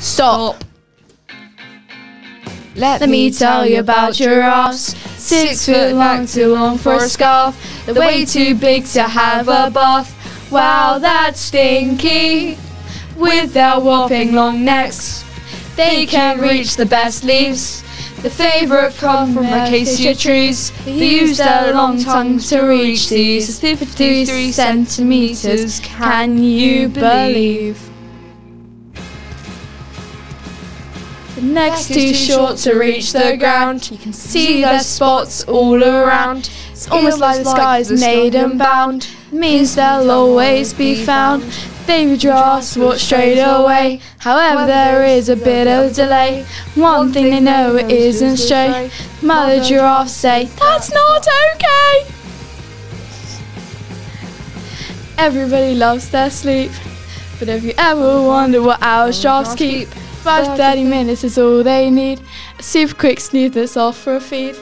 Stop. Let me tell you about giraffes. Six foot long, too long for a scarf. They're way too big to have a bath. Wow, that's stinky. With their whopping long necks, they can reach the best leaves. The favourite come from acacia trees. They use their long tongues to reach these 53 centimetres. Can you believe? The neck's too short to reach the ground. You can see their spots all around. It's almost like the sky's made and bound. Means they'll always be found. Baby giraffes walk straight away. However, there is a bit of delay. One thing they know it isn't straight. Mother giraffes say, That's not okay. Everybody loves their sleep. But if you ever wonder what our giraffes keep, 5 to 30 minutes is all they need. A super quick snooze that's all for a feed.